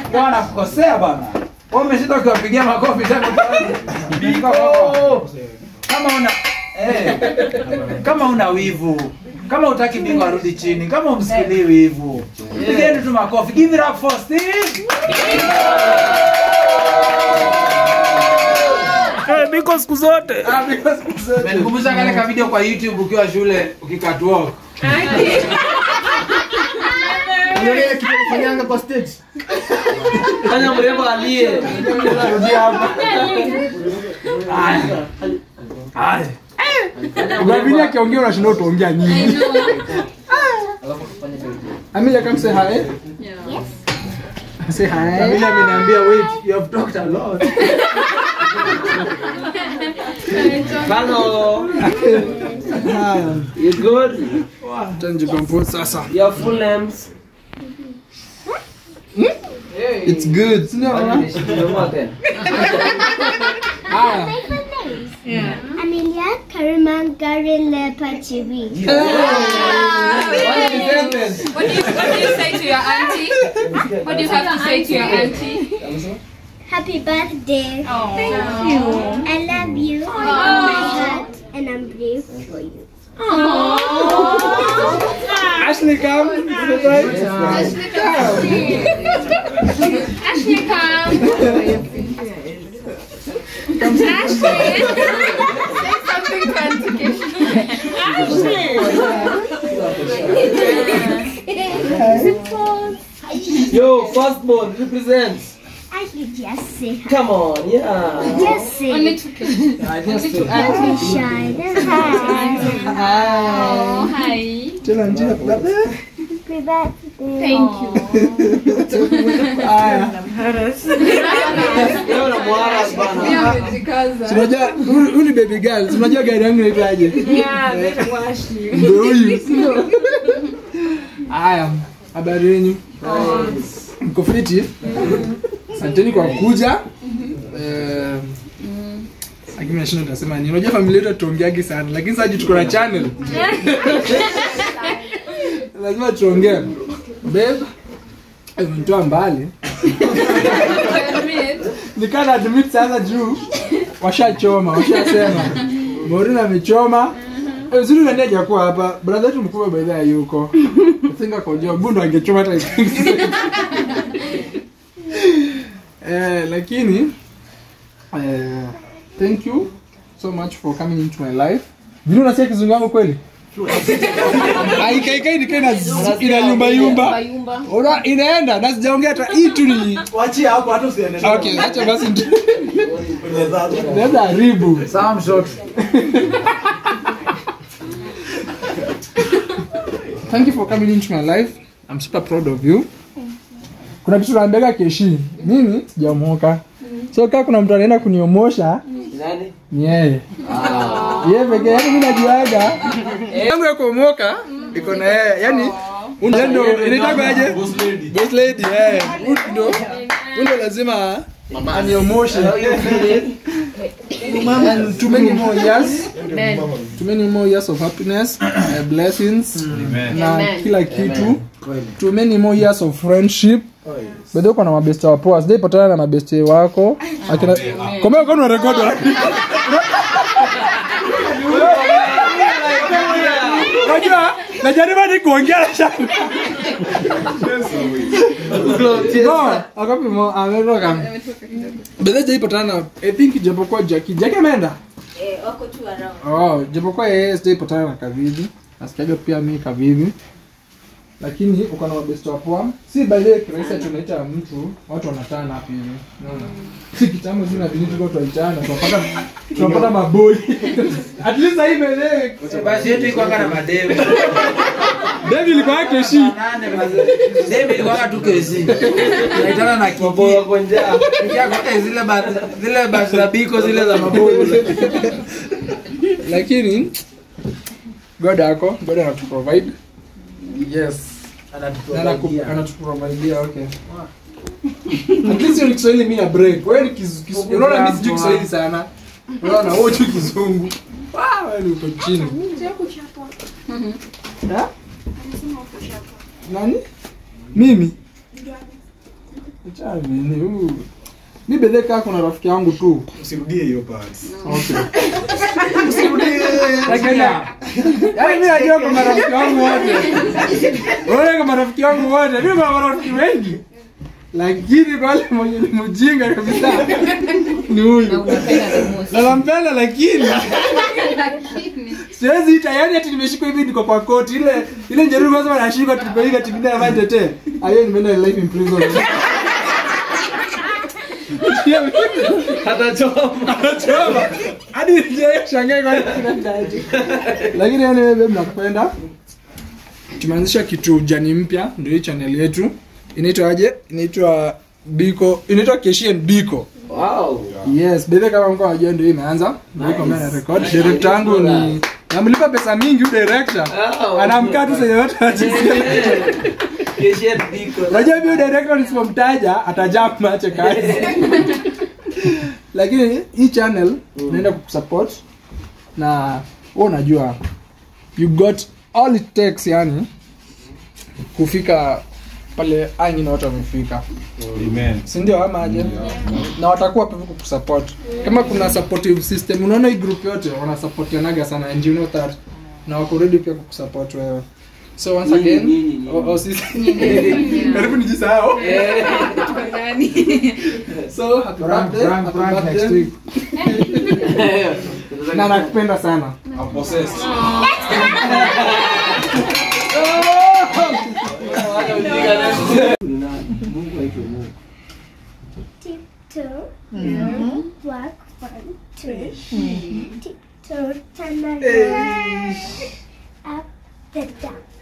Ndio anakukosea bana. Wewe umeshinda ukiwapigia makofi tena. Biko. Kama una eh, kama una wivu kama utaki bingo arudi chini kama umsikilii wivu pigeni tu makofi give it up for Steve Hey, Biko siku zote. Menikumbusha kale ka video kwa YouTube ukiwa shule ukikatwalk. (laughs) Unaona kitu kufanyanga kwa stage. Fanya mrembo alie. Rudia hapa. Haya. Haya. Gavini akiongea unashinda utaongea nini? Amelia come say hi. Yes. Say hi. Amelia ameniambia wait, you have talked a lot. Hello. You good? Change compose sasa. Your full names? It's good. Sio bana? Haya. Amelia Kariman Garile Pachiwi. What do you what do you say to your auntie? What do you have to say to your auntie? Happy birthday. Thank you. I love you from my heart and I'm brave for you. Ashley come. Ashley come. Ashley come. Ashley. Say something to Auntie Keshi. Yo, firstborn represents. Ashley, just say hi. Come on, yeah. Just say Only. I just say- hi. Hi. Oh, hi. Happy birthday. Thank you. Haya. Unajua huyu ni baby girl. Tunajua Unajua gari yangu inaitwaje? Yeah, naitwa Ashley. Ndio huyu. Haya, habari yenu? Mko fiti? Asanteni kwa kuja. Eh, lakini nashinda nitasema nini? Unajua familia yetu tuongeagi sana, lakini sasa tuko na channel. (laughs) Lazima tuongee. Babe, umenitoa mbali. nikana admit sasa juu washachoma, washasema. morina amechoma. Eh, Uzuri nani ajakuwa hapa? Brother yetu mkubwa way yuko. singa kwa. Bundo angechoma hata. (laughs) (laughs) Eh, lakini eh, thank you so much for coming into my life. Vile unasikia kizungu yangu kweli? (laughs) Aikaikai ina yumba. Inaenda na sijaongea hata hii tu ni Wachia hapo hata usiende. Okay, acha basi. Naweza (laughs) haribu. Thank you for coming into my life. I'm super proud of you. Kuna kitu naambiaga keshi. nini sijamoka So kaa kuna mtu anaenda kuniomosha Nani? ni yeye. Yeye pekee yake mi najuaga. Yangu ya kuomoka iko na yeye. yani ndo inaitagaje? Boss lady. Eh. Ndio lazima aniomoshe. Too many more years. Too many more years of happiness, uh, blessings na kila kitu. Too many more years of friendship. Bado uko na mabeste wapoa poa. Sijai patana na mabeste wako. Akina Komea. Unajua? Najaribu ni kuongea bedhe No, akapi mo ameroka. Bado sijai patana na I think japokuwa jaki jaki ameenda? Eh. Oh, japokuwa yeye sijaipatana na kavivi Nasikiaga pia mi Kavidi. Lakini uko na mabest wa poa si by the way kirahisi ati mtu watu wanatana hapo hivi unaona si kitambo zina vini tuko tuaitana tunapata tunapata maboi. (laughs) At least hii the basi yetu iko kana na mademu Devi ilikuwa keshi Devi ilikuwa tu kesi naitana na kiki. Nikia kwa zile ba- zile ba za biko zile za maboi. lakini god ako god anatuprovide yes. Anatuprovidea. anatuprovidea okay. (laughs) At least ni kiswahili mi na break. Wewe ni kiz- kiz- unaona mi sijui kiswahili sana. Unaona wewe tu kizungu. Ah, wewe uko chini. Ha? nani? Mimi? Acha nini, huyu. Mi bedhe kaa kuna rafiki yangu tu. Usirudie hiyo part. Okay. (laughs) usirudie. Lakini, yaani mimi najua kwa marafiki wangu wote. Wewe kwa marafiki wangu wote. Mimi kwa marafiki wengi. Lakini kwa wale mwenye ni mjinga kabisa ni huyu. Na nampenda lakini. Siwezi ita yani ati nimeshikwa hivi niko kwa koti ile ile njeruhi kwanza nashikwa tukoiga tingine na tete. Ayo nimeenda life in prison atachoma. Atachoma. Hadi shangae kwa nini lakini yani wewe tumeanzisha kitu jani mpya ndio hii channel yetu. Inaitwa aje inaitwa biko inaitwa keshian biko Wow. yes bebe kama mko anajua ndio imeanza. Record. Director yangu ni namlipa pesa mingi director. Anamkaa tu sasa yote (laughs) Unajua mimi huyu director nisipomtaja atajaa mache kazi lakini hii channel naenda kukusupport. Na wewe unajua you got all it takes yani kufika pale anyi na watu wamefika. Sindio amaje ndio ama aje? Na watakuwa pevu kukusupport. Kama kuna supportive system unaona hii group yote wanasupportianaga sana and you know that. Na wako ready pia kukusupport wewe so once Nyinyi, again nyinyi, nyinyi. oh, oh, sisi (laughs) karibu nijisahau (laughs) (laughs) so happy Prank, birthday, prank, happy prank next birthday. week. na nakupenda sana I'm possessed. Tiptoe, Mhm. walk one, two, tiptoe, turn around, up, then down.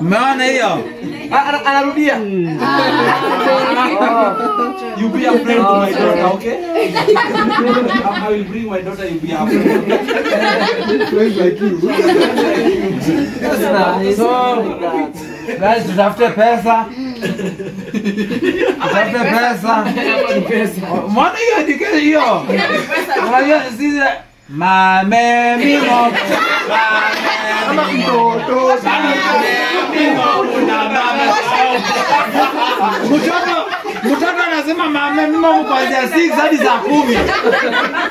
Umeona hiyo? Anarudia. You be a friend to my daughter, okay? I will bring my daughter, you be a friend. Friends like you. So, guys, tutafute pesa. Tutafute pesa. Mbona hiyo education hiyo? Unajua sisi mame Kama mtoto mtoto mtoto anasema mame kuanzia 6 hadi saa 10.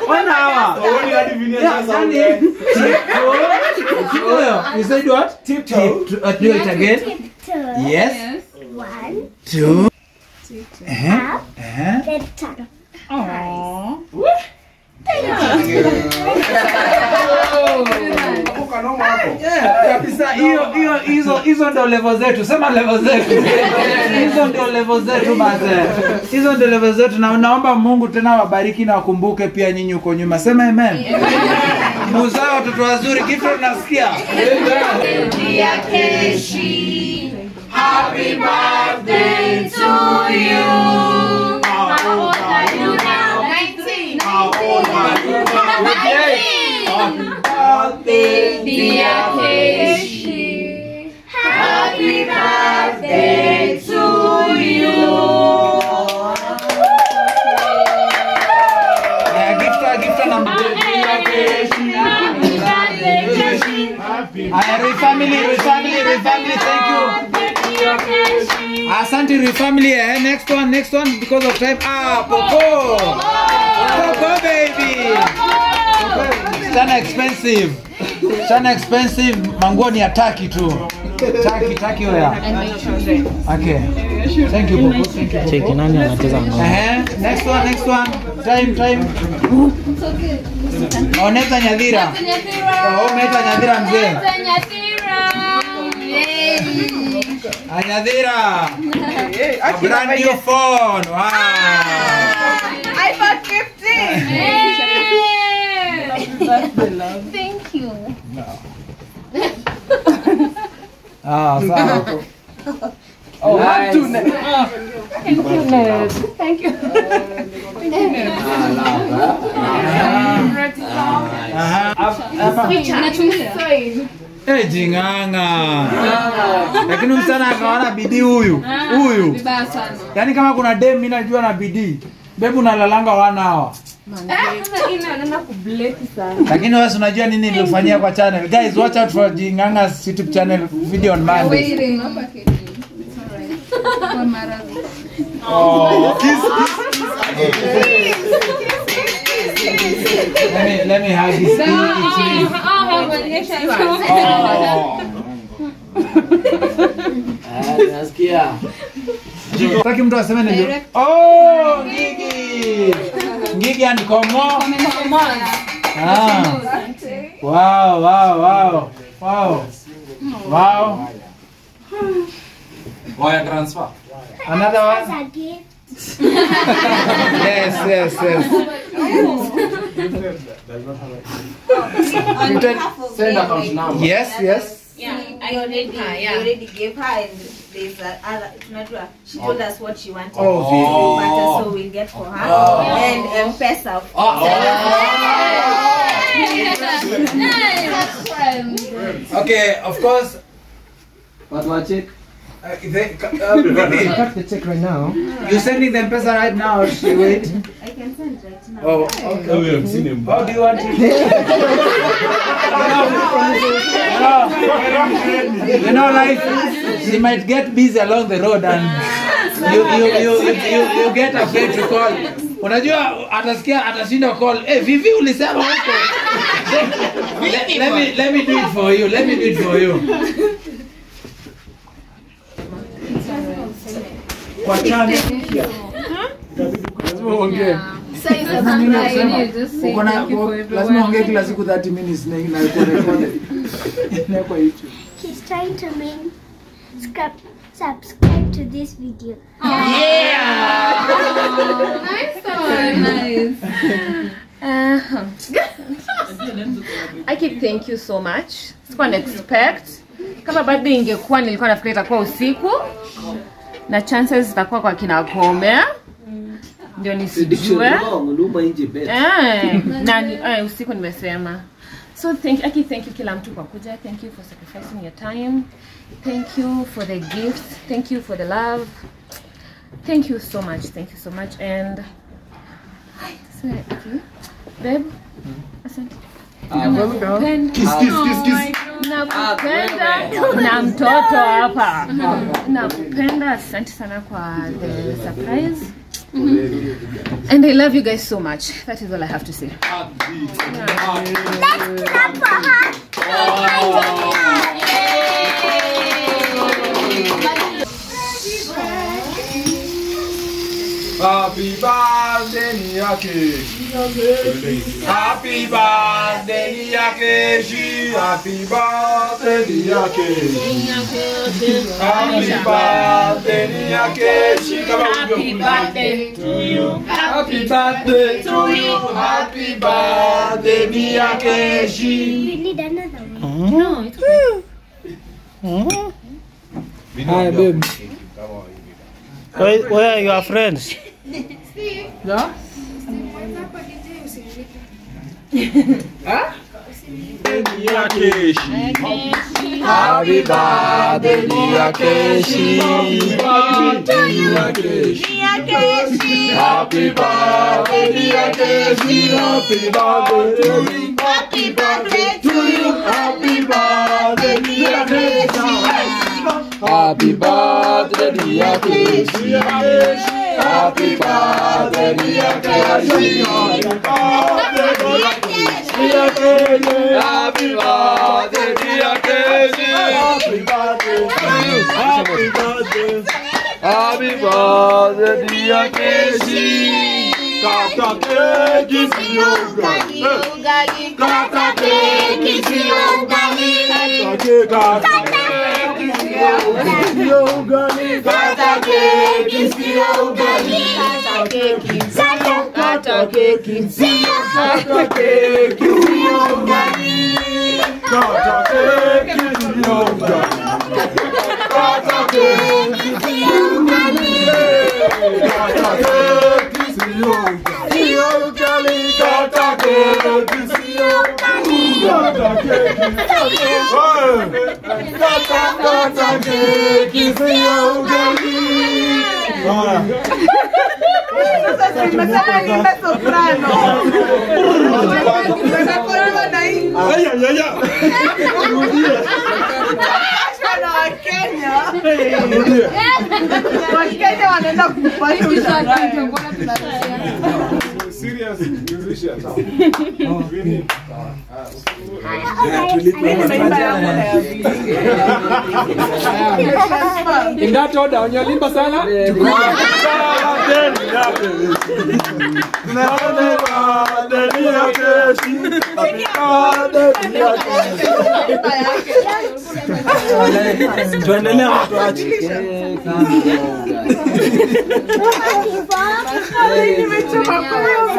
Ona hawa. Yani, tiptoe. You said what? Tiptoe. Uh, Do it again. Tiptoe. Yes. One, Two. uh-huh. up, Uh-huh. Get up. Aww. Hizo hizo ndio level zetu. Sema level zetu. Hizo ndio level zetu basi hizo ndio level zetu. Na naomba Mungu tena wabariki na wakumbuke pia nyinyi huko nyuma. Sema amen. Muzao watoto wazuri kitu nasikia happy birthday to you. Family, family, family, thank you. Asante Rui family, eh, next one, next one because of time. Ah, Popo. Popo baby. Chana expensive. Chana expensive. Manguo ni ataki tu. Taki, taki oya. Okay. Thank you, Popo. Thank you, Popo. Cheki nani anacheza ngoma. Ehe, next one, next one. Time, time. Oneta Nyadhira. Oh, umeitwa Nyadhira mzee. Anyadhira. A brand new phone. Wow. iPhone 15. Thank you. Ah, sawa. Oh, Nice. thank you, Ned. Thank you. Eh, jing'ang'a. Lakini msichana akaona bidii huyu. Huyu. Vibaya sana. Yaani kama kuna dem mimi najua na bidii. Bebu nalalanga wana hawa. Naenda kubleki sana. Lakini wewe unajua nini nilifanyia kwa channel. Guys, watch out for Jing'ang'a's YouTube channel video on Monday. Oh, kiss, Let me let me hug his Nasikia. Taki mtu aseme ndio. Oh, Ngigi. Ngigi and Komo. Ah. Wow, wow, wow. Wow. Wow. Wire transfer. Another one. As a gift. yes, yes, yes. Send account number. Yes, yes. Yeah, I already, I already gave her and there's a other tunajua she told us what she wanted Oh, oh, really? butter so we'll get for her Oh. and M-Pesa Okay, of course. What wa check? Uh, they, uh, (laughs) Vivi, Cut the check right now. you sending the M-Pesa right now or she wait? I can send right now Oh, okay. Oh, we have seen him. How do you want it? you know, you know, like she might get busy along the road and you you you you, you, you get afraid to call. Unajua atasikia atashinda call. Eh, Vivi ulisema huko. (laughs) let, let me let me do it for you. Let me do it for you. Thank you for lazima ongee kila siku 30 minutes na na. (laughs) Inawekwa YouTube. He's trying to mean subscribe, subscribe to this video. (laughs) nice one. Nice. (laughs) Uh, Aki, thank you so much. Sikuwa na expect. Kama birthday ingekuwa nilikuwa nafikiri itakuwa usiku na chances zitakuwa kwa kina Gomea ndio nisijue eh, (laughs) na eh, usiku nimesema. So thank Aki, thank you kila mtu kwa kuja. Thank you for sacrificing your time. Thank you for the gifts. Thank you for the love. Thank you so much. Thank you so much. And Hi, sorry, Aki. babe? Asante Nakupenda. Kiss, kiss, kiss, kiss. nakupenda na mtoto hapa. Nakupenda asante sana kwa the surprise. And i love you guys so much. That is all i have to say. Let's clap for her. Happy birthday ni yake. Happy birthday ni yake. She happy birthday ni yake. Happy birthday ni yake. She kama Happy birthday to you. Happy birthday to you. Happy birthday ni yake. She. We need another one. No, it's Hi, babe. Where, where are your friends? Yeah? Ni yake. She. Happy birthday ni yake. She. Happy birthday ni yake. She. Happy birthday ni yake. She. Happy birthday to you. Happy birthday to you. Happy birthday ni yake. Happy birthday ni yake. She. Happy birthday ni yake. She. Happy birthday ni yake. dear Keshi. Happy birthday, dear Keshi. Happy birthday to you. Happy birthday. Happy birthday, dear Keshi. Kata keki sio ugali. Kata keki sio ugali. Kata keki sio ugali. Kata keki sio ugali. Kata keki Kata Kata keki ugali. Kata keki sio ugali. Kata keki keki Flota keki, flota, flota keki, fiordelli. Ora. Mi sa anima soprano. Mi sa colaban ahí. Ay, ay, ay, ay. Kenya. Wakenya wanaenda kufanya ushaji kwa Tanzania. Serious musicians. In that order, onyalimba sana. tuendelea watu ache Wanakupasha kesho. Na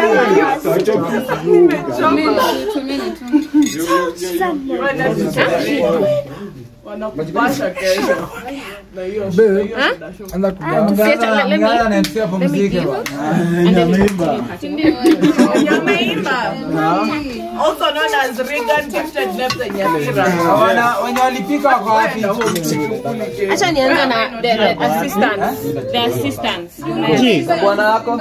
wenye walipika wako wapi? Acha nianze na the the. The assistants. Bwana wako?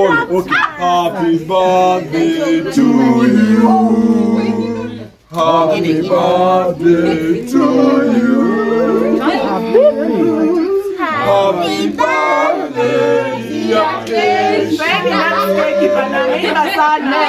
Happy birthday to you. Happy birthday to you. Happy birthday, dear Keshi. Anaimba sana.